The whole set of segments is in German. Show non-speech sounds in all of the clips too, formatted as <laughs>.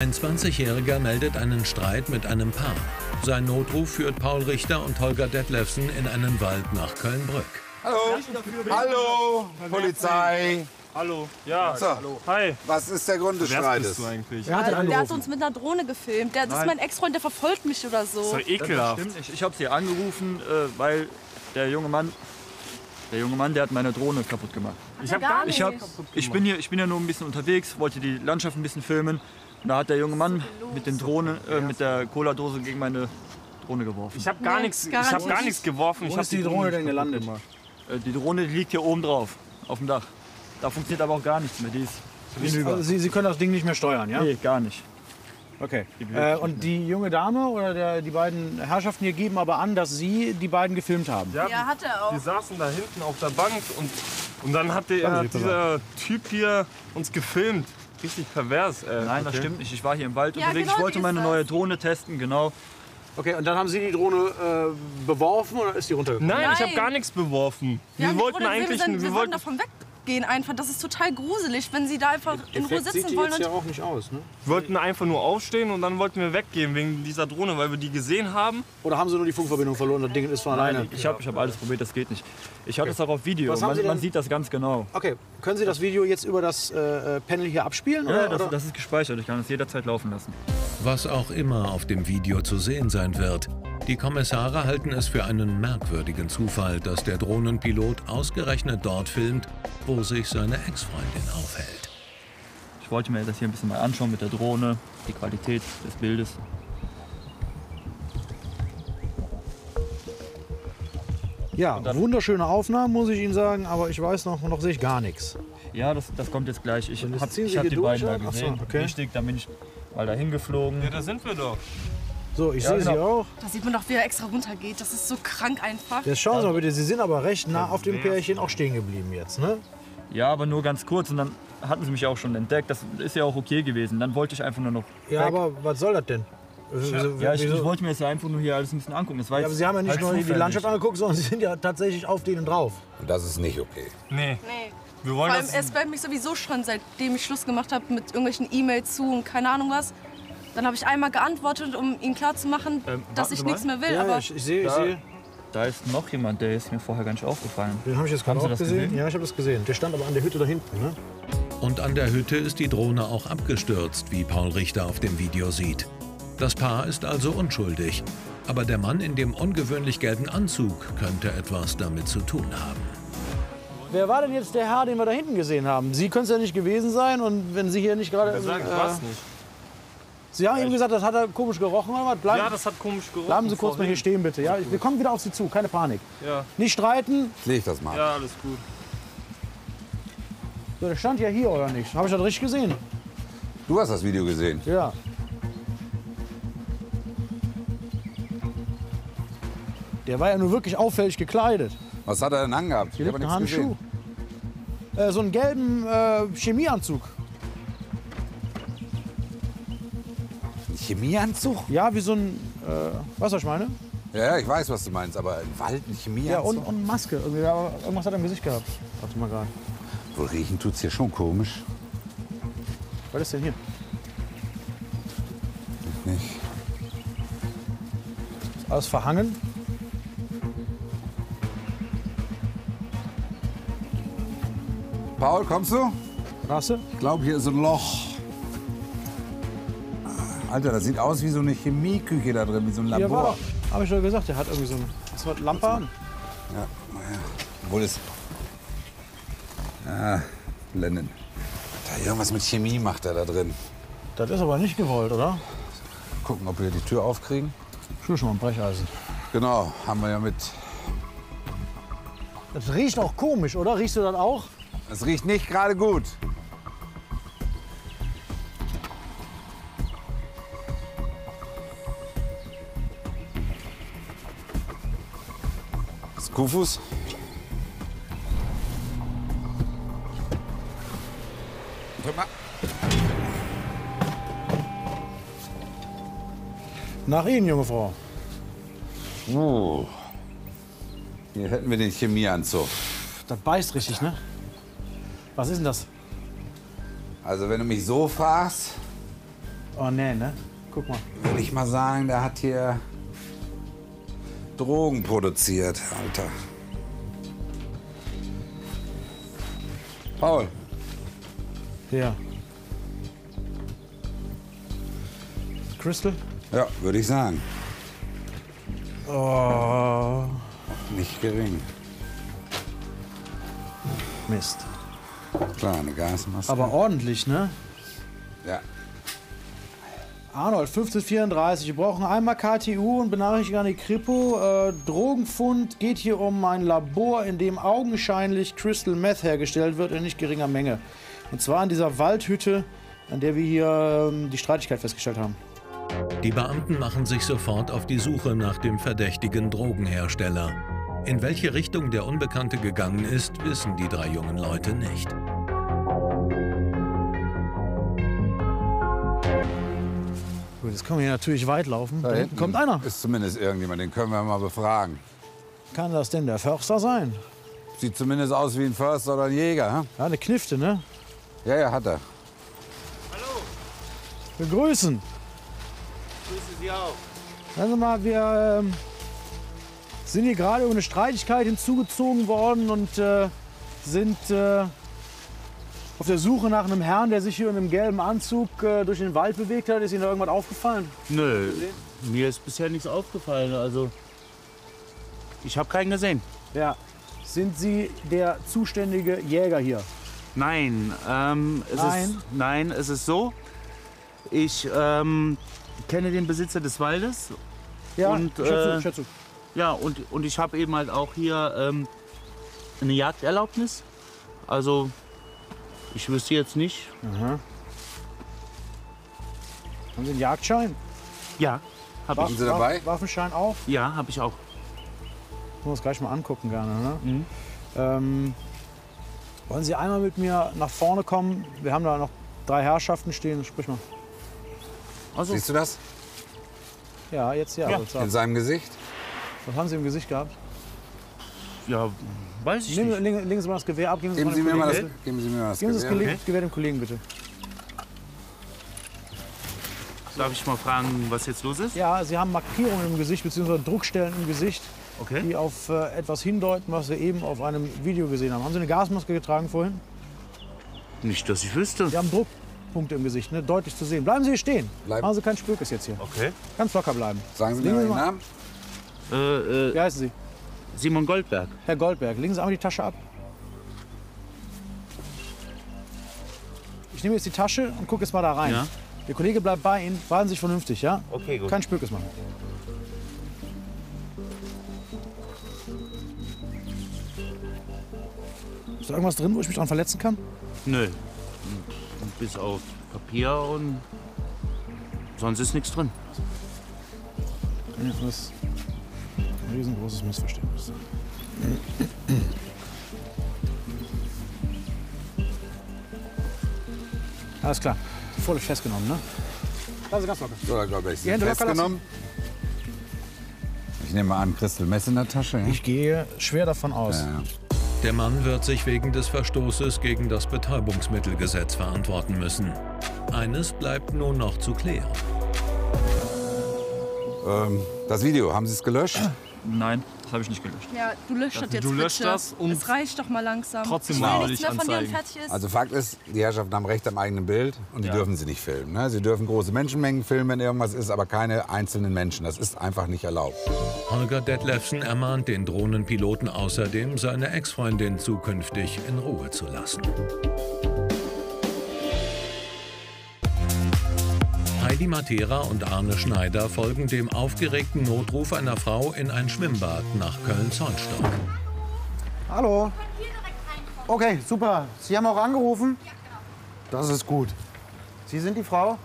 Ein 20-Jähriger meldet einen Streit mit einem Paar. Sein Notruf führt Paul Richter und Holger Detlefsen in einen Wald nach Kölnbrück. Hallo. Hallo, Polizei. Hallo. Ja. So, Hi. was ist der Grund des Wer Streites? bist du eigentlich? Denn Der hat uns mit einer Drohne gefilmt. Der, das ist mein Ex-Freund, der verfolgt mich oder so. Das ist doch ekelhaft. Stimmt nicht. Ich habe sie angerufen, äh, weil der junge Mann, der junge Mann, der hat meine Drohne kaputt gemacht. Ich habe gar gar nicht. nicht. Ich, hab, ich, bin hier, ich bin ja nur ein bisschen unterwegs, wollte die Landschaft ein bisschen filmen. Und da hat der junge Mann mit, den Drohnen, äh, mit der Cola-Dose gegen meine Drohne geworfen. Ich habe gar nichts. Ich habe nicht. gar nichts geworfen. Ich Wo hab ist die Drohne denn gelandet? Äh, die Drohne liegt hier oben drauf, auf dem Dach. Da funktioniert aber auch gar nichts mehr. Die ist hinüber. Also Sie, Sie können das Ding nicht mehr steuern, ja? Nee, gar nicht. Okay. Äh, und die junge Dame oder der, die beiden Herrschaften hier geben aber an, dass Sie die beiden gefilmt haben. Ja, Ja, hat er auch. wir saßen da hinten auf der Bank und, und dann hat, der, hat dieser Typ hier uns gefilmt. Richtig pervers. Äh, Nein, das okay. stimmt nicht. Ich war hier im Wald Ja, unterwegs. genau, ich wollte meine neue? Drohne testen, genau. Okay, und dann haben Sie die Drohne äh, beworfen oder ist die runtergekommen? Nein, ich habe Nein. gar nichts beworfen. Wir, Wir, wollten eigentlich. wir, sind, wir wir wollten wollten, davon weggehen einfach. Das ist total gruselig, wenn sie da einfach in Ruhe sitzen sieht die wollen. jetzt ja auch nicht aus, ne? wir wollten einfach nur aufstehen und dann wollten wir weggehen wegen dieser Drohne, weil wir die gesehen haben. Oder haben Sie nur die Funkverbindung verloren? Das Ding ist von alleine. Nein, ich habe ich hab alles probiert, das geht nicht. Ich habe das auch auf Video. Man, man sieht das ganz genau. Okay, können Sie das Video jetzt über das äh, äh, Panel hier abspielen? Ja, oder, das, das ist gespeichert. Ich kann das jederzeit laufen lassen. Was auch immer auf dem Video zu sehen sein wird. Die Kommissare halten es für einen merkwürdigen Zufall, dass der Drohnenpilot ausgerechnet dort filmt, wo sich seine Ex-Freundin aufhält. Ich wollte mir das hier ein bisschen mal anschauen mit der Drohne, die Qualität des Bildes. ja, wunderschöne Aufnahmen, muss ich Ihnen sagen, aber ich weiß noch, noch sehe ich gar nichts. Ja, das, das kommt jetzt gleich. Ich habe hab die beiden da? Ach so, gesehen. okay. Richtig, dann bin ich mal dahin geflogen. Ja, da sind wir doch. So, ich Ja, sehe Sie genau. auch. da sieht man doch, wie er extra runtergeht. Das ist so krank einfach. Jetzt schauen Sie mal bitte, Sie sind aber recht nah auf dem Pärchen auch stehen geblieben jetzt, ne? Ja, aber nur ganz kurz. Und dann hatten sie mich auch schon entdeckt. Das ist ja auch okay gewesen. Dann wollte ich einfach nur noch. Ja, weg. aber was soll das denn? Wieso- Ja, ich, ich wollte mir jetzt ja einfach nur hier alles ein bisschen angucken. Das war Ja, jetzt aber Sie haben ja nicht halt nur die. Landschaft angeguckt, sondern Sie sind ja tatsächlich auf denen drauf. Und das ist nicht okay. Nee. Nee. Wir Vor wollen allem, das. er spammt mich sowieso schon, seitdem ich Schluss gemacht habe mit irgendwelchen E-Mails zu und keine Ahnung was. Dann habe ich einmal geantwortet, um ihm klarzumachen, Ähm, dass ich nichts mehr will. Ja, aber ich, ich sehe, ich Da- sehe. Da ist noch jemand, der ist mir vorher gar nicht aufgefallen. Den habe ich jetzt gerade Haben Sie auch das gesehen. gesehen? Ja, ich habe das gesehen. Der stand aber an der Hütte da hinten, ne? Und an der Hütte ist die Drohne auch abgestürzt, wie Paul Richter auf dem Video sieht. Das Paar ist also unschuldig. Aber der Mann in dem ungewöhnlich gelben Anzug könnte etwas damit zu tun haben. Wer war denn jetzt der Herr, den wir da hinten gesehen haben? Sie können es ja nicht gewesen sein und wenn Sie hier nicht gerade... äh, was nicht. Sie haben eben gesagt, das hat er komisch gerochen oder was? Bleiben, Ja, das hat komisch gerochen. bleiben Sie kurz mal hier stehen, bitte. Ja? Wir kommen wieder auf Sie zu, keine Panik. Ja. Nicht streiten. Ich leg das mal. ja, alles gut. So, der stand ja hier, oder nicht? Habe ich das richtig gesehen? Du hast das Video gesehen. Ja. Der war ja nur wirklich auffällig gekleidet. Was hat er denn angehabt? Hier Ich habe nichts gesehen. Äh, so einen gelben äh, Chemieanzug. Chemieanzug? Ja, wie so ein. Äh, was ich meine? Ja, ja, ich weiß, was du meinst, aber im Wald ein Ja, Chemieanzug? und, und Maske. Irgendwie, da- irgendwas hat er im Gesicht gehabt. Warte mal gerade. Wohl riechen tut's hier schon komisch. Was ist denn hier? Nicht. Ist alles verhangen. Paul, kommst du? Rasse? Ich glaube, hier ist ein Loch. Alter, das sieht aus wie so eine Chemieküche da drin, wie so ein war Labor. doch. Habe ich doch gesagt, der hat irgendwie so ein. Was war Lampe an? Ja, naja. Obwohl es. Ja, blenden. Da irgendwas mit Chemie macht er da drin. Das ist aber nicht gewollt, oder? Gucken, ob wir die Tür aufkriegen. Ich will schon mal ein Brecheisen. Genau, haben wir ja mit. Das riecht auch komisch, oder? Riechst du das auch? Es riecht nicht gerade gut. Das Kufus? Guck mal. Nach Ihnen, junge Frau. Oh. Hier hätten wir den Chemieanzug. Das beißt richtig, ne? Was ist denn das? Also wenn du mich so fragst, Oh nee, ne? Guck mal. Will ich mal sagen, der hat hier Drogen produziert, Alter. Paul, Hier. Crystal? ja, würde ich sagen. Oh. Nicht gering. Mist. Klar, eine Gasmaske. Aber ordentlich, ne? ja. Arnold, 1534. Wir brauchen einmal KTU und Benachrichtigung an die Kripo. Äh, Drogenfund geht hier um ein Labor, in dem augenscheinlich Crystal Meth hergestellt wird in nicht geringer Menge. Und zwar in dieser Waldhütte, an der wir hier ähm, die Streitigkeit festgestellt haben. Die Beamten machen sich sofort auf die Suche nach dem verdächtigen Drogenhersteller. In welche Richtung der Unbekannte gegangen ist, wissen die drei jungen Leute nicht. Jetzt können wir hier natürlich weit laufen. Da Da hinten kommt einer. Ist zumindest irgendjemand, den können wir mal befragen. Kann das denn der Förster sein? Sieht zumindest aus wie ein Förster oder ein Jäger. Hm? Ja, eine Knifte, ne? Ja, ja, hat er. Begrüßen. Grüße Sie auch. Hören Sie mal, wir ähm, sind hier gerade über eine Streitigkeit hinzugezogen worden und äh, sind äh, auf der Suche nach einem Herrn, der sich hier in einem gelben Anzug äh, durch den Wald bewegt hat. Ist Ihnen da irgendwas aufgefallen? Nö, mir ist bisher nichts aufgefallen. Also, ich habe keinen gesehen. Ja. Sind Sie der zuständige Jäger hier? Nein, ähm, es Nein? Ist, nein, es ist so. Ich ähm, kenne den Besitzer des Waldes. Ja, Und, zu, äh, zu. Ja, und, und ich habe eben halt auch hier ähm, eine Jagderlaubnis. Also, ich wüsste jetzt nicht. Haben Sie einen Jagdschein? Ja, habe Haben ich. Sie dabei? Waffenschein auch? Ja, habe ich auch. Wollen wir uns gleich mal angucken gerne. Ne? Mhm. Ähm, wollen Sie einmal mit mir nach vorne kommen? Wir haben da noch drei Herrschaften stehen. Sprich mal. Also, Siehst du das? Ja, jetzt ja. Ja. Also, In seinem Gesicht? Was haben Sie im Gesicht gehabt? ja, weiß ich Nehmen, nicht. legen, legen Sie mal das Gewehr ab. Geben Sie, Geben Sie mal mir mal das, geben Sie mir mal das Geben Sie das Gewehr. Gewehr, Gewehr dem Kollegen bitte. Darf ich mal fragen, was jetzt los ist? Ja, Sie haben Markierungen im Gesicht bzw. Druckstellen im Gesicht, Okay. die auf äh, etwas hindeuten, was wir eben auf einem Video gesehen haben. Haben Sie eine Gasmaske getragen vorhin? Nicht, dass ich wüsste. Sie haben Druckpunkte im Gesicht, ne? deutlich zu sehen. Bleiben Sie hier stehen. Bleiben. Machen Sie keinen Spökes jetzt hier. Okay. Ganz locker bleiben. Sagen Sie mir mal- Namen. Äh, äh, Wie heißen Sie? Simon Goldberg. Herr Goldberg, legen Sie einmal die Tasche ab. Ich nehme jetzt die Tasche und gucke jetzt mal da rein. Ja. Der Kollege bleibt bei Ihnen. Verhalten Sie sich vernünftig, ja? Okay, gut. Kein Spökes machen. Ist da irgendwas drin, wo ich mich dran verletzen kann? Nö. Bis auf Papier und sonst ist nichts drin. Ja, ist ein riesengroßes Missverständnis. Alles klar. Voll festgenommen, ne? Lassen Sie ganz locker. So, glaube ich. Die Hände festgenommen. Ich nehme mal an, Crystal Mess in der Tasche. Ja? Ich gehe schwer davon aus. ja. Der Mann wird sich wegen des Verstoßes gegen das Betäubungsmittelgesetz verantworten müssen. Eines bleibt nun noch zu klären. Ähm, das Video, haben Sie es gelöscht? Nein, das habe ich nicht gelöscht. Ja, du löscht das jetzt du löscht bitte. das und es reicht doch mal langsam. trotzdem ich will mal nichts nicht mehr von dir fertig ist. Also Fakt ist, die Herrschaften haben Recht am eigenen Bild und die Ja. dürfen sie nicht filmen. Ne? Sie dürfen große Menschenmengen filmen, wenn irgendwas ist, aber keine einzelnen Menschen. Das ist einfach nicht erlaubt. Holger Detlefsen ermahnt den Drohnenpiloten außerdem, seine Ex-Freundin zukünftig in Ruhe zu lassen. Heidi Matera und Arne Schneider folgen dem aufgeregten Notruf einer Frau in ein Schwimmbad nach Köln-Zollstock. Hallo. Okay, super. Sie haben auch angerufen? Das ist gut. Sie sind die Frau?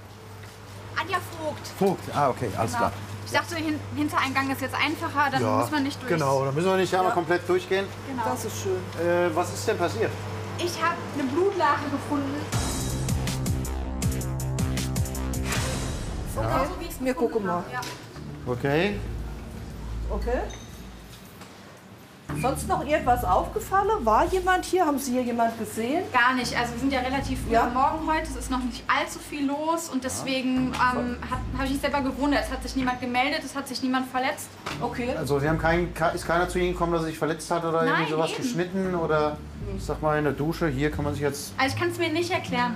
Anja Vogt. Vogt. Ah, okay, alles Genau. klar. Ich dachte, hin Hintereingang ist jetzt einfacher, dann muss man nicht durch. Genau, dann müssen wir nicht einmal komplett durchgehen. Genau. Das ist schön. Äh, was ist denn passiert? Ich habe eine Blutlache gefunden. Okay, so wie ich es Wir gucken mal. Ja. Okay. Okay. Sonst noch irgendwas aufgefallen? War jemand hier? Haben Sie hier jemand gesehen? Gar nicht. Also wir sind ja relativ früh Ja. am Morgen heute. Es ist noch nicht allzu viel los und deswegen ähm, habe ich mich selber gewundert. Es hat sich niemand gemeldet, es hat sich niemand verletzt. Okay. Also Sie haben kein, ist keiner zu Ihnen gekommen, dass er sich verletzt hat oder Nein, irgendwie sowas eben. geschnitten oder ich sag mal in der Dusche, hier kann man sich jetzt... Also ich kann es mir nicht erklären.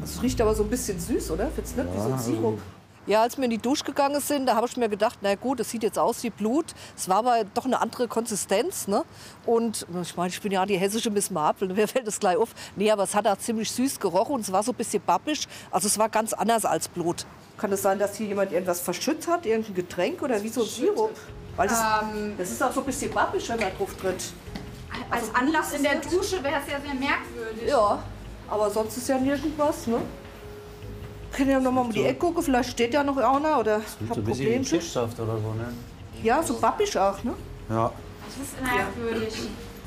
Das riecht aber so ein bisschen süß, oder? Findest du nicht? Wie so ein also- Sirup. Ja, als wir in die Dusche gegangen sind, da habe ich mir gedacht, na gut, das sieht jetzt aus wie Blut. Es war aber doch eine andere Konsistenz. Ne? Und ich meine, ich bin ja die hessische Miss Marple, <laughs> mir fällt das gleich auf. Nee, aber es hat auch ziemlich süß gerochen und es war so ein bisschen babbisch. Also es war ganz anders als Blut. Kann es sein, dass hier jemand irgendwas verschüttet hat, irgendein Getränk oder wie so ein Sirup? Weil das, Ähm. das ist auch so ein bisschen babbisch, wenn man drauf tritt. Als Anlass in der Dusche wäre es ja sehr merkwürdig. Ja, aber sonst ist ja nirgendwas, ne? Können ja noch mal um die Ecke gucken, vielleicht steht ja noch einer oder hat Probleme. Fischsaft oder so, ne? Ja, so babbisch auch, ne? Ja. Das ist merkwürdig.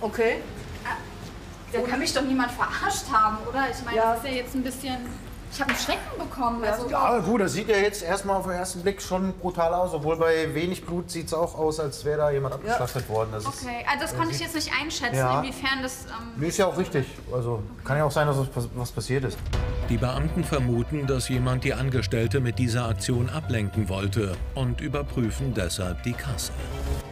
Okay. Da kann mich doch niemand verarscht haben, oder? Ich meine, Ja. das ist ja jetzt ein bisschen... Ich habe einen Schrecken bekommen. Also, Ja, gut, das sieht ja jetzt erstmal auf den ersten Blick schon brutal aus. Obwohl bei wenig Blut sieht es auch aus, als wäre da jemand abgeschlachtet worden. Das Okay, also das konnte ich jetzt nicht einschätzen, Ja. inwiefern das... Ähm, ist ja auch richtig. Also kann ja auch sein, dass was, was passiert ist. Die Beamten vermuten, dass jemand die Angestellte mit dieser Aktion ablenken wollte und überprüfen deshalb die Kasse.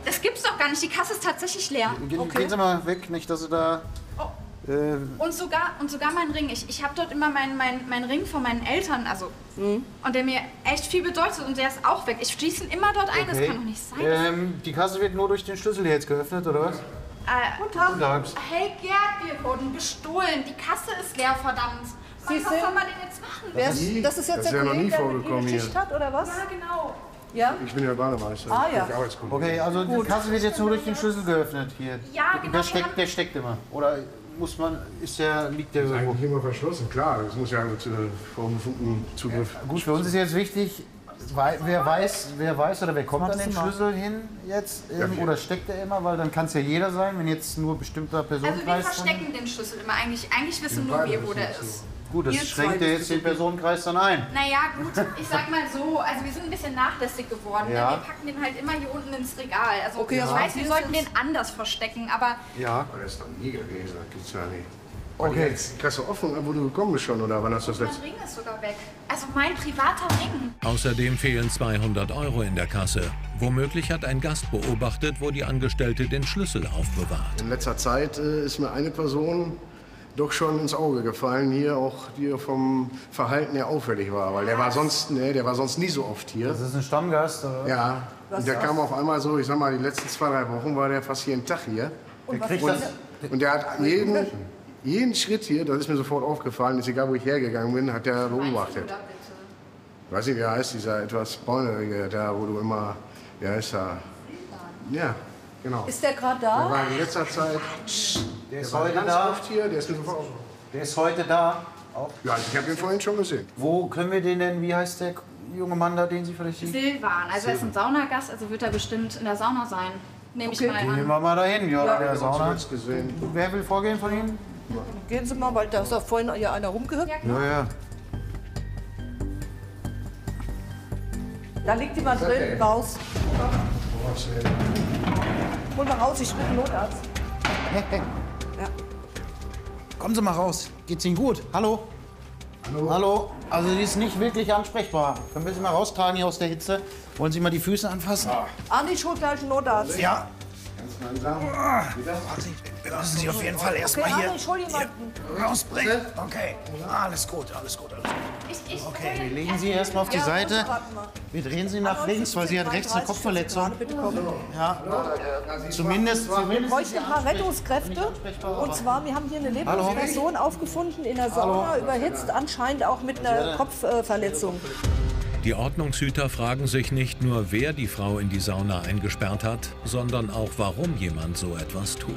das gibt's doch gar nicht. Die Kasse ist tatsächlich leer. Ge Gehen Sie mal weg, nicht, dass Sie da... Äh, Und sogar, und sogar mein Ring. Ich, ich habe dort immer meinen mein, mein Ring von meinen Eltern, also. Und der mir echt viel bedeutet und der ist auch weg. Ich schließe ihn immer dort ein, das okay. kann doch nicht sein. Ähm, die Kasse wird nur durch den Schlüssel hier jetzt geöffnet, oder was? Äh, Guten Tag. Guten Tag. hey Gerd, wir wurden bestohlen. Die Kasse ist leer, verdammt. Mann, Sie was soll man denn jetzt machen? Wer ist, das ist jetzt Das ist der ja noch Kollege, nie der mit vorgekommen hier. Hat, oder was? Ja, genau. Ja? Ich bin ja Bademeister. Ah, ja. Okay, also die Kasse wird jetzt nur durch den Schlüssel geöffnet hier. Ja, genau, Der steckt, der steckt immer. Oder muss man, ist der, liegt der irgendwo? Eigentlich immer verschlossen, klar. Das muss ja zu, vom Funkenzugriff. Gut, für uns ist jetzt wichtig, wer weiß, wer weiß oder wer kommt an den. Schlüssel hin jetzt? Ähm, Ja. oder steckt er immer? Weil dann kann es ja jeder sein, wenn jetzt nur bestimmter Also wir verstecken den Schlüssel immer. Eigentlich, eigentlich wissen nur wir, wo der ist. Gut, das Ihr schränkt ja jetzt den Personenkreis dann ein. Naja, gut, ich sag mal so, also wir sind ein bisschen nachlässig geworden. Ja. Wir packen den halt immer hier unten ins Regal. Also Okay, ich aber weiß, wir sollten den anders verstecken, aber Ja. Aber das ist doch nie gewesen. Das gibt's ja nicht. Okay. Ist die Kasse offen, wo du gekommen bist schon, oder wann hast du das mein letzte? Ring ist sogar weg. Also mein privater Ring. Außerdem fehlen 200 Euro in der Kasse. Womöglich hat ein Gast beobachtet, wo die Angestellte den Schlüssel aufbewahrt. In letzter Zeit äh, ist mir eine Person doch schon ins Auge gefallen, hier auch die vom Verhalten her auffällig war, weil der war sonst, ne, der war sonst nie so oft hier. Das ist ein Stammgast. Oder? Ja, und der kam auf einmal so, ich sag mal, die letzten zwei, drei Wochen war der fast jeden Tag hier. Der kriegt Und, das, und der hat jeden, jeden Schritt hier, das ist mir sofort aufgefallen, ist egal, wo ich hergegangen bin, hat der beobachtet. Ich weiß nicht, wie er heißt, dieser etwas bräunere, da wo du immer, wie heißt er? Ja, genau. Ist der gerade Der da? war in letzter Zeit, der ist der heute da. oft hier, der ist. Der ist heute da. Auch. Ja, ich habe ihn vorhin schon gesehen. Wo können wir den denn, wie heißt der junge Mann da, den Sie vielleicht sehen? Silvan, also er ist ein Saunagast, also wird er bestimmt in der Sauna sein. Nehme ich Okay. mal Gehen an. wir mal dahin, ja, in der Ich Sauna. gesehen. Wer will vorgehen von Ihnen? Gehen Sie mal, weil da ist doch vorhin ja einer rumgehüpft. Ja, ja. Da liegt jemand drin, raus. Hol mal raus, ich rufe einen Notarzt. Kommen Sie mal raus. Geht's Ihnen gut? Hallo? Hallo? Hallo? Also, die ist nicht wirklich ansprechbar. Können wir Sie mal raustragen hier aus der Hitze? Wollen Sie mal die Füße anfassen? Andi, ich hol gleich einen Notarzt. Ja. Ganz langsam. Wir lassen Sie auf jeden Fall erstmal Okay, hier jemanden. rausbringen. Okay. Alles gut, alles gut, alles gut. Ich, ich, Okay, wir legen Sie erstmal auf die Seite. Wir drehen Sie nach links, weil sie hat rechts eine Kopfverletzung. Ja. Zumindest, Wir zumindest. bräuchten ein paar Rettungskräfte. Und zwar, wir haben hier eine lebende Person aufgefunden in der Sauna, überhitzt, anscheinend auch mit einer Kopfverletzung. Die Ordnungshüter fragen sich nicht nur, wer die Frau in die Sauna eingesperrt hat, sondern auch, warum jemand so etwas tut.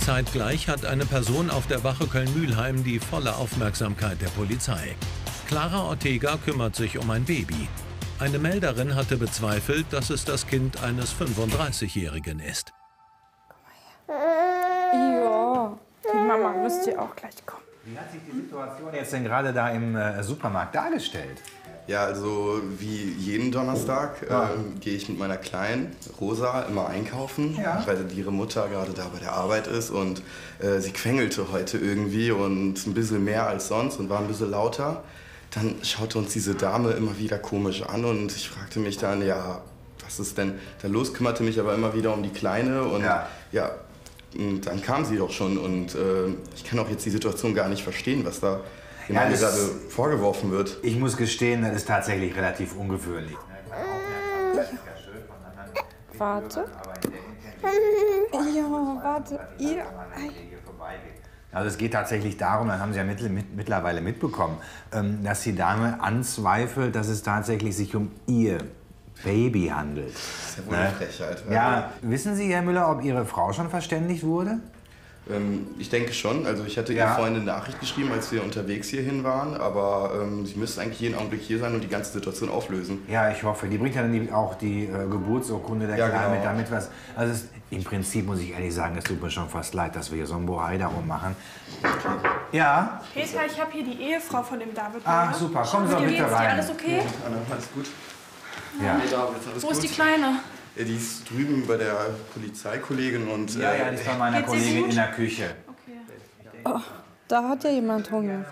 Zeitgleich hat eine Person auf der Wache Köln-Mühlheim die volle Aufmerksamkeit der Polizei. Clara Ortega kümmert sich um ein Baby. Eine Melderin hatte bezweifelt, dass es das Kind eines 35-Jährigen ist. Ja, die Mama müsste ja auch gleich kommen. Wie hat sich die Situation jetzt denn gerade da im äh, Supermarkt dargestellt? Ja, also wie jeden Donnerstag Ja. ähm, gehe ich mit meiner Kleinen Rosa immer einkaufen, Ja. weil ihre Mutter gerade da bei der Arbeit ist und äh, sie quengelte heute irgendwie und ein bisschen mehr als sonst und war ein bisschen lauter. Dann schaute uns diese Dame immer wieder komisch an und ich fragte mich dann, ja, was ist denn da los? Kümmerte mich aber immer wieder um die Kleine und Ja. ja, und dann kam sie doch schon und äh, ich kann auch jetzt die Situation gar nicht verstehen, was da genau Ja, mir das- gerade vorgeworfen wird. Ich muss gestehen, das ist tatsächlich relativ ungewöhnlich. Warte. Ja, warte. Ja. Also es geht tatsächlich darum, das haben Sie ja mittlerweile mitbekommen, ähm, dass die Dame anzweifelt, dass es tatsächlich sich um ihr Baby handelt. ist ja wohl eine Frechheit. Ja, wissen Sie, Herr Müller, ob Ihre Frau schon verständigt wurde? Ähm, ich denke schon. Also ich hatte Ja. ihr vorhin eine Nachricht geschrieben, als wir unterwegs hierhin waren. Aber ähm, sie müsste eigentlich jeden Augenblick hier sein und die ganze Situation auflösen. Ja, ich hoffe. Die bringt ja dann auch die äh, Geburtsurkunde der Ja, Kleinen genau. mit, damit was. Also es, im Prinzip muss ich ehrlich sagen, es tut mir schon fast leid, dass wir hier so ein Bohai darum machen. Ja? Peter, ich habe hier die Ehefrau von dem David. Ah, Müller. super. Kommen Sie Wie doch bitte geht's dir? rein. Alles okay? Alles gut. Ja. Nee, David, alles Wo gut. ist die Kleine? Ja, die ist drüben bei der Polizeikollegin und... Ja, ja, die ist bei meiner Geht's Kollegin in der Küche. Oh, da hat ja jemand Hunger.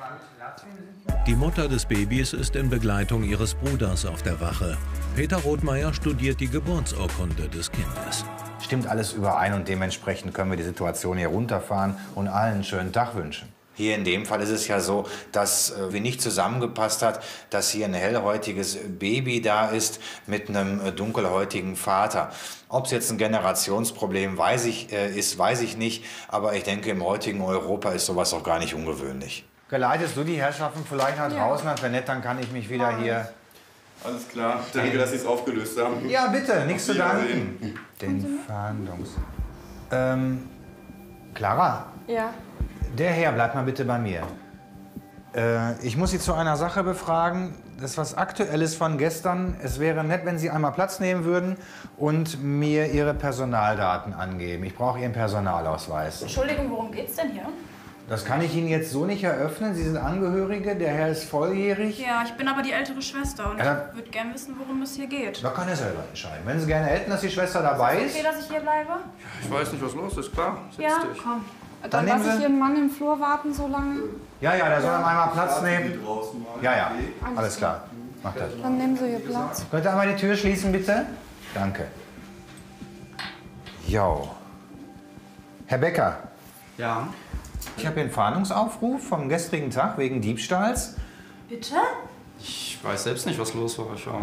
Die Mutter des Babys ist in Begleitung ihres Bruders auf der Wache. Peter Rothmeier studiert die Geburtsurkunde des Kindes. Stimmt alles überein und dementsprechend können wir die Situation hier runterfahren und allen einen schönen Tag wünschen. Hier in dem Fall ist es ja so, dass äh, wie nicht zusammengepasst hat, dass hier ein hellhäutiges Baby da ist mit einem äh, dunkelhäutigen Vater. Ob es jetzt ein Generationsproblem weiß ich, äh, ist, weiß ich nicht. Aber ich denke, im heutigen Europa ist sowas auch gar nicht ungewöhnlich. Geleitest du die Herrschaften vielleicht nach draußen? Ja. Wenn nicht, dann kann ich mich wieder hier... Alles klar. Danke, dass Sie es aufgelöst haben. Ja, bitte, nichts zu danken. Den Fahndungs... Ähm, Clara, Ja. Der Herr bleibt mal bitte bei mir. Äh, ich muss Sie zu einer Sache befragen. Das ist was Aktuelles von gestern. Es wäre nett, wenn Sie einmal Platz nehmen würden und mir Ihre Personaldaten angeben. Ich brauche Ihren Personalausweis. Entschuldigung, worum geht's denn hier? Das kann ich Ihnen jetzt so nicht eröffnen. Sie sind Angehörige, der Herr ist volljährig. Ja, ich bin aber die ältere Schwester und Ja. ich würde gerne wissen, worum es hier geht. Da kann er selber entscheiden. Wenn Sie gerne hätten, dass die Schwester dabei Ist ist. okay, dass ich hier bleibe? Ich weiß nicht, was los ist, klar. Setz Ja, dich. komm. Dann, Dann lass nehmen ich Sie- hier einen Mann im Flur warten so lange. Ja, ja, der soll dann einmal Platz nehmen. Ja, ja, Alles klar. Mach das. Dann nehmen Sie hier Platz. Könnt ihr einmal die Tür schließen, bitte? Danke. Jo. Herr Becker, Ja. ich habe hier einen Fahndungsaufruf vom gestrigen Tag wegen Diebstahls. Bitte? Ich weiß selbst nicht, was los war. Ich war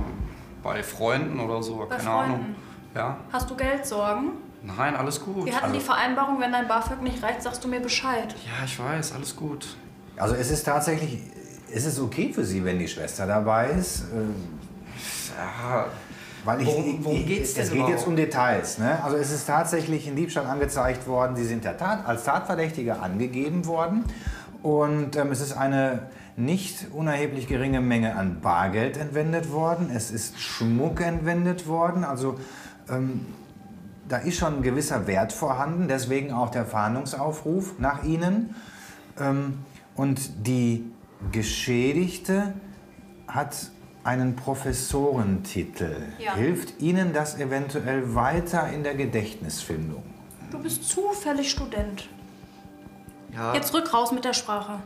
bei Freunden oder so, Bei keine Ahnung. Freunden? Ja. Hast du Geldsorgen? Nein, alles gut. Wir hatten die Vereinbarung, wenn dein BAföG nicht reicht, sagst du mir Bescheid. ja, ich weiß, alles gut. Also es ist tatsächlich, ist es okay für Sie, wenn die Schwester dabei ist? Ähm, Ja. Weil ich, Worum- worum geht's denn Es geht jetzt überhaupt? um Details. Ne? Also es ist tatsächlich ein Diebstahl angezeigt worden. Sie sind der Tat, als Tatverdächtige angegeben worden. Und ähm, es ist eine nicht unerheblich geringe Menge an Bargeld entwendet worden. Es ist Schmuck entwendet worden. Also ähm, da ist schon ein gewisser Wert vorhanden. Deswegen auch der Fahndungsaufruf nach Ihnen. Ähm, und die Geschädigte hat einen Professorentitel. Ja. Hilft Ihnen das eventuell weiter in der Gedächtnisfindung? Du bist zufällig Student. Ja, Jetzt rück raus mit der Sprache.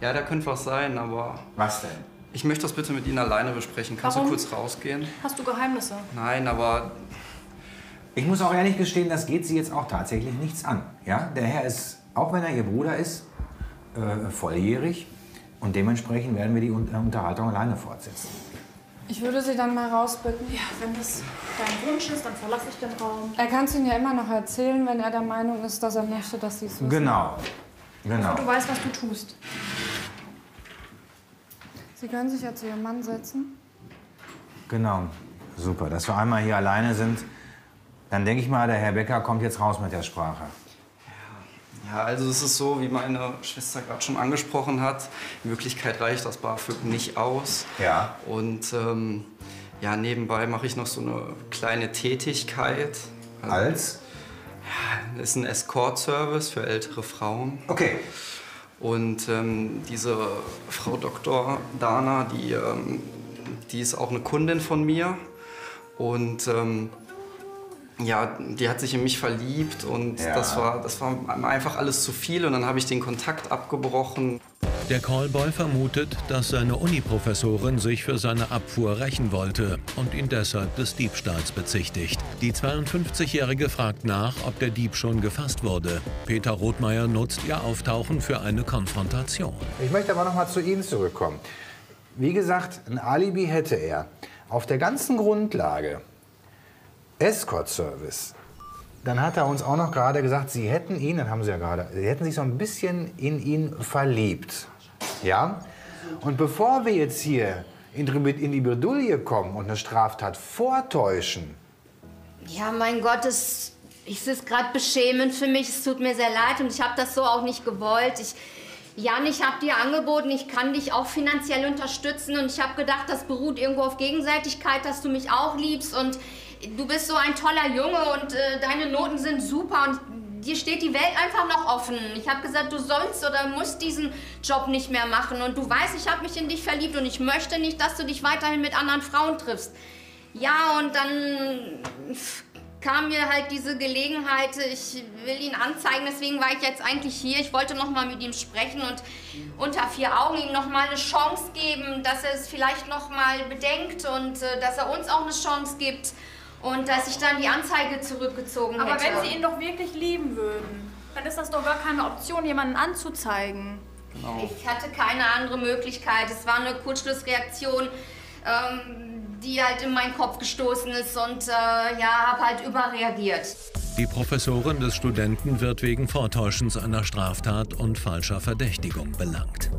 ja, da könnte was sein, aber Was denn? ich möchte das bitte mit Ihnen alleine besprechen. Kannst Warum? du kurz rausgehen? Hast du Geheimnisse? Nein, aber Ich muss auch ehrlich gestehen, das geht Sie jetzt auch tatsächlich nichts an. Ja? Der Herr ist, auch wenn er Ihr Bruder ist, äh, volljährig. Und dementsprechend werden wir die äh, Unterhaltung alleine fortsetzen. Ich würde Sie dann mal rausbitten. Ja, wenn das dein Wunsch ist, dann verlasse ich den Raum. Er kann es Ihnen ja immer noch erzählen, wenn er der Meinung ist, dass er möchte, dass Sie es wissen. Genau. Genau. Du weißt, was du tust. Sie können sich ja zu Ihrem Mann setzen. Genau. Super. Dass wir einmal hier alleine sind. Dann denke ich mal, der Herr Becker kommt jetzt raus mit der Sprache. Ja, also es ist so, wie meine Schwester gerade schon angesprochen hat. In Wirklichkeit reicht das BAföG nicht aus. Ja. Und ähm, ja, nebenbei mache ich noch so eine kleine Tätigkeit. Also, Als? Ja, ist ein Escort-Service für ältere Frauen. Okay. Und ähm, diese Frau Dr. Dana, die ähm, die ist auch eine Kundin von mir. Und ähm, ja, die hat sich in mich verliebt und Ja. das, war, das war einfach alles zu viel. Und dann habe ich den Kontakt abgebrochen. Der Callboy vermutet, dass seine Uni-Professorin sich für seine Abfuhr rächen wollte und ihn deshalb des Diebstahls bezichtigt. Die 52-Jährige fragt nach, ob der Dieb schon gefasst wurde. Peter Rothmeier nutzt ihr Auftauchen für eine Konfrontation. Ich möchte aber noch mal zu Ihnen zurückkommen. Wie gesagt, ein Alibi hätte er. Auf der ganzen Grundlage Escort-Service. Dann hat er uns auch noch gerade gesagt, Sie hätten ihn, dann haben Sie ja gerade, Sie hätten sich so ein bisschen in ihn verliebt. Ja? Und bevor wir jetzt hier in die in die Bredouille kommen und eine Straftat vortäuschen, Ja, mein Gott, es, es ist gerade beschämend für mich. Es tut mir sehr leid und ich habe das so auch nicht gewollt. Ich, Jan, ich habe dir angeboten, ich kann dich auch finanziell unterstützen und ich habe gedacht, das beruht irgendwo auf Gegenseitigkeit, dass du mich auch liebst und du bist so ein toller Junge und äh, deine Noten sind super und dir steht die Welt einfach noch offen. Ich habe gesagt, du sollst oder musst diesen Job nicht mehr machen und du weißt, ich habe mich in dich verliebt und ich möchte nicht, dass du dich weiterhin mit anderen Frauen triffst. Ja, und dann kam mir halt diese Gelegenheit, ich will ihn anzeigen, deswegen war ich jetzt eigentlich hier. Ich wollte noch mal mit ihm sprechen und unter vier Augen ihm noch mal eine Chance geben, dass er es vielleicht noch mal bedenkt und äh, dass er uns auch eine Chance gibt und dass ich dann die Anzeige zurückgezogen Aber hätte. wenn Sie ihn doch wirklich lieben würden, dann ist das doch gar keine Option, jemanden anzuzeigen. Ich hatte keine andere Möglichkeit. Es war eine Kurzschlussreaktion, ähm, die halt in meinen Kopf gestoßen ist und äh, ja, habe halt überreagiert. Die Professorin des Studenten wird wegen Vortäuschens einer Straftat und falscher Verdächtigung belangt.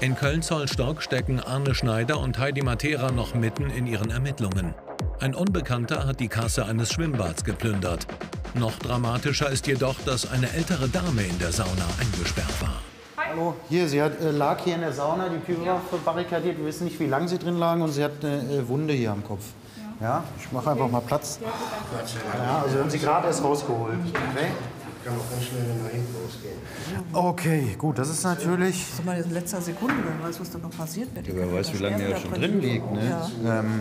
In Köln-Zollstock stecken Arne Schneider und Heidi Matera noch mitten in ihren Ermittlungen. Ein Unbekannter hat die Kasse eines Schwimmbads geplündert. Noch dramatischer ist jedoch, dass eine ältere Dame in der Sauna eingesperrt war. Hallo, hier, sie hat, äh, lag hier in der Sauna, die Tür war verbarrikadiert. Wir wissen nicht, wie lange sie drin lagen und sie hat eine äh, Wunde hier am Kopf. Ja, ich mache einfach mal Platz. Ja, also haben sie gerade erst rausgeholt. Okay? Kann auch ganz schnell nach hinten losgehen. Okay, gut, das ist natürlich. Das ist mal in letzter Sekunde, wer weiß, was da noch passiert wird. Wer weiß, wie lange der schon drin liegt. Ne? Ähm,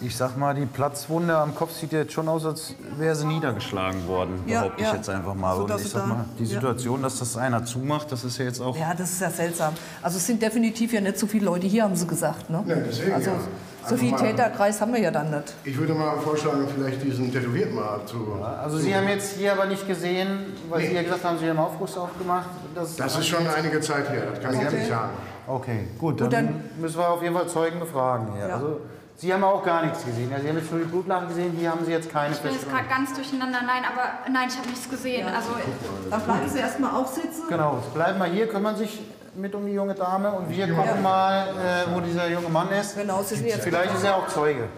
ich sag mal, die Platzwunde am Kopf sieht jetzt schon aus, als wäre sie niedergeschlagen worden, Ja, behaupte ich ja. jetzt einfach mal. So, Und ich sag mal, die ja. Situation, dass das einer zumacht, das ist ja jetzt auch. Ja, das ist ja seltsam. Also es sind definitiv ja nicht so viele Leute hier, haben sie gesagt. Ne? Ja, deswegen, also ja. So viel Einfach mal- Täterkreis haben wir ja dann nicht. Ich würde mal vorschlagen, vielleicht diesen Tätowierten mal zu. Also Sie haben jetzt hier aber nicht gesehen, weil Sie ja gesagt haben, Sie haben Aufguss aufgemacht. Das, Das ist schon einige Zeit her, das kann ich Okay. ehrlich sagen. Okay, gut, Gut, dann, dann- müssen wir auf jeden Fall Zeugen befragen hier. Ja. Also, Sie haben auch gar nichts gesehen. Ja, Sie haben jetzt nur die Blutlachen gesehen, hier haben Sie jetzt keine Ich bin jetzt gerade ganz durcheinander. Nein, aber nein, ich habe nichts gesehen. Also Dann bleiben Sie erstmal auch sitzen. Genau, bleiben mal hier, kümmern sich mit um die junge Dame und wir gucken mal, äh, wo dieser junge Mann ist. Genau, Sie sind jetzt Vielleicht ist er auch Zeuge.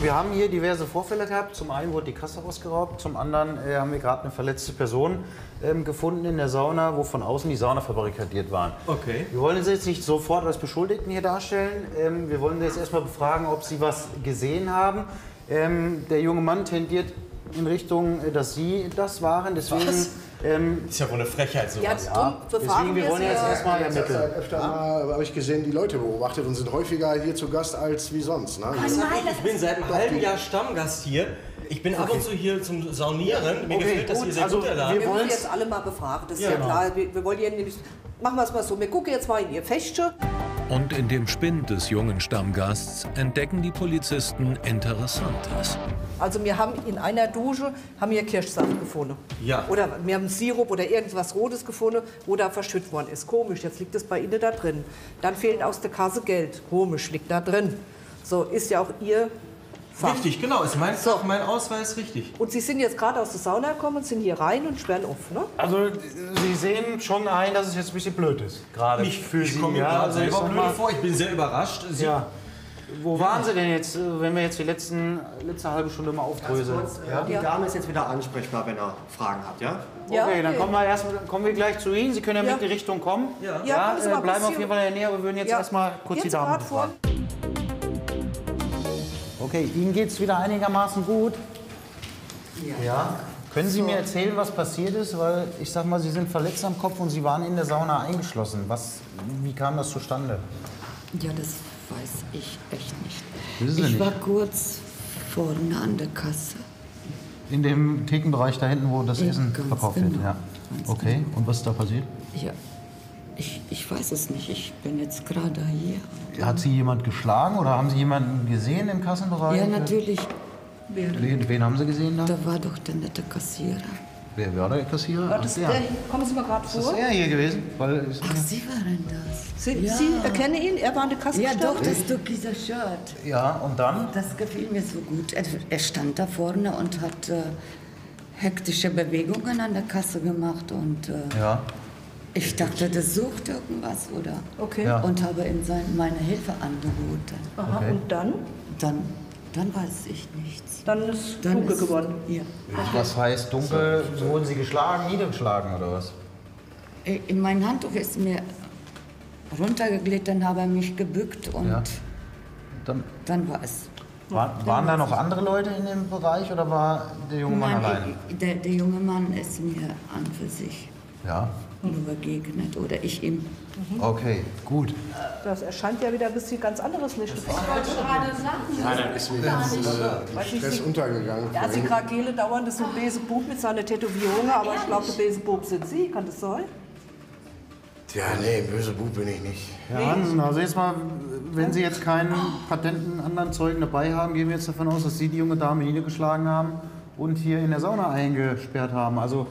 Wir haben hier diverse Vorfälle gehabt. Zum einen wurde die Kasse ausgeraubt, zum anderen äh, haben wir gerade eine verletzte Person ähm, gefunden in der Sauna, wo von außen die Sauna verbarrikadiert waren. Okay. Wir wollen Sie jetzt nicht sofort als Beschuldigten hier darstellen. Ähm, wir wollen Sie jetzt erstmal befragen, ob Sie was gesehen haben. Ähm, der junge Mann tendiert in Richtung, äh, dass Sie das waren. Deswegen, Was? Ähm, Ist ja wohl eine Frechheit sowas. ja, deswegen wir wollen jetzt erstmal Ich habe ermitteln. öfter mal, habe ich gesehen, die Leute beobachtet und sind häufiger hier zu Gast als wie sonst. Ne? ich bin seit einem halben Jahr Stammgast hier. Ich bin ab und zu hier zum Saunieren. Mir Okay, gefällt das gut, hier sehr also gut, der Laden. Wir wollen jetzt alle mal befragen, das ist Ja, ja, genau. klar. Wir, wir wollen ja nämlich, machen wir es mal so, wir gucken jetzt mal in ihr Fäsche. Und in dem Spind des jungen Stammgasts entdecken die Polizisten Interessantes. Also wir haben in einer Dusche haben wir Kirschsaft gefunden. Ja. Oder wir haben Sirup oder irgendwas Rotes gefunden, wo da verschüttet worden ist. Komisch, jetzt liegt es bei Ihnen da drin. Dann fehlt aus der Kasse Geld. Komisch, liegt da drin. So, ist ja auch Ihr Fach. Richtig, genau. Ist mein, Fach, mein Ausweis richtig. Und Sie sind jetzt gerade aus der Sauna gekommen, sind hier rein und sperren auf, ne? Also Sie sehen schon ein, dass es jetzt ein bisschen blöd ist. Gerade Ich, für ich Sie. komme ja, gerade also ich selber blöd mal- vor. Ich bin sehr überrascht. Sie, Ja. Wo waren Sie denn jetzt, äh, wenn wir jetzt die letzten, letzte halbe Stunde mal aufdröseln? Ja, die Dame ist jetzt wieder ansprechbar, wenn er Fragen hat, ja? okay, dann kommen wir, erst, kommen wir gleich zu Ihnen. Sie können ja, Ja. mit in die Richtung kommen. Ja. Ja, Sie äh, bleiben kurz auf jeden Fall in der Nähe. Wir würden jetzt Ja. erstmal kurz Gehen die vor. befragen. Okay, Ihnen geht es wieder einigermaßen gut. Ja. Können Sie mir erzählen, was passiert ist? Weil ich sag mal, Sie sind verletzt am Kopf und Sie waren in der Sauna eingeschlossen. Was, wie kam das zustande? Ja, das weiß ich echt nicht. Wissen Sie ich nicht? war kurz vorne an der Kasse. In dem Thekenbereich da hinten, wo das Ja, Essen verkauft wird. genau. Ja. Ganz Okay, und was ist da passiert? Ja, ich, ich weiß es nicht. Ich bin jetzt gerade hier. Hat Sie jemand geschlagen oder haben Sie jemanden gesehen im Kassenbereich? Ja, natürlich. Wen, wen haben Sie gesehen da? da war doch der nette Kassierer. Wer war der Kassierer? War das der? Kommen Sie mal gerade Ist das vor. er hier gewesen? Weil, Ach, Sie waren das. Sie, Ja. Sie erkennen ihn? Er war an der Kasse Ja, doch, das türkise Shirt. Ja, und dann? Das gefiel mir so gut. Er, er stand da vorne und hat äh, hektische Bewegungen an der Kasse gemacht und äh, Ja. Ich dachte, der sucht irgendwas oder Okay. Ja. und habe ihm sein, meine Hilfe angeboten. Aha, Okay. und dann? Dann, dann weiß ich nichts. Dann ist Dann dunkel ist- geworden. Ja. Was heißt dunkel? Wurden Sie geschlagen, niedergeschlagen oder was? Äh, In mein Handtuch ist mir runtergeglitten, habe er mich gebückt und Ja. Dann, dann war es. war, waren da noch andere Leute in dem Bereich oder war der junge Mann Nein, alleine? ich- Der, der junge Mann ist mir an für sich Ja. Nur begegnet oder ich ihm. Okay, gut. Das erscheint ja wieder ein bisschen ganz anderes Licht. Ich wollte gerade sagen. Ja, dann ist mir das äh, Weiß nicht, Stress Sie- untergegangen. Ja, sie Krakele dauernd ist so ein Besebub mit seiner Tätowierung, aber ich glaube, Besebub sind Sie, kann das sein? Ja, nee, böse Bub bin ich nicht. Ja, Hansen, also jetzt mal, wenn Sie jetzt keinen patenten anderen Zeugen dabei haben, gehen wir jetzt davon aus, dass Sie die junge Dame niedergeschlagen haben und hier in der Sauna eingesperrt haben. Also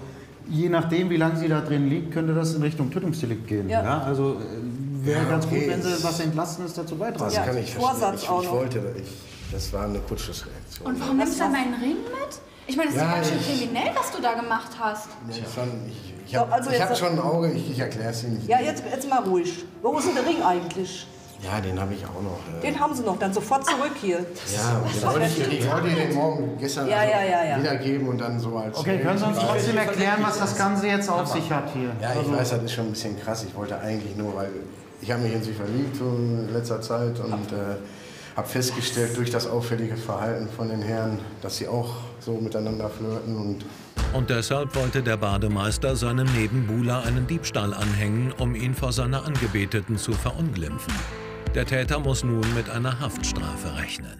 je nachdem, wie lange sie da drin liegt, könnte das in Richtung Tötungsdelikt gehen. Ja. Ja. also äh, wäre Ja, ganz okay. gut, wenn Sie was Entlastendes dazu beitragen. Das kann ich verstehen. Vorsatz Ich, auch ich noch. wollte, ich, das war eine Kurzschlussreaktion. Und warum nimmst du da meinen Ring mit? Ich meine, das Ja, ist ganz schön ich- kriminell, was du da gemacht hast. Nee, ich fand- ich, ich habe also hab schon ein Auge, ich, ich erkläre es Ihnen. Ja, jetzt, jetzt mal ruhig. Wo ist denn der Ring eigentlich? Ja, den habe ich auch noch. Äh, Den haben Sie noch, dann sofort zurück hier. ja, und den wollte ich, ich wollte den morgen gestern Ja, also ja, ja, ja. wiedergeben und dann so als. Okay, können Sie uns trotzdem erklären, was das Ganze jetzt auf sich hat hier? Ja, ich Also- weiß, das ist schon ein bisschen krass. Ich wollte eigentlich nur, weil ich habe mich in sie verliebt in letzter Zeit und äh, habe festgestellt durch das auffällige Verhalten von den Herren, dass sie auch so miteinander flirten und Und deshalb wollte der Bademeister seinem Nebenbuhler einen Diebstahl anhängen, um ihn vor seiner Angebeteten zu verunglimpfen. Der Täter muss nun mit einer Haftstrafe rechnen.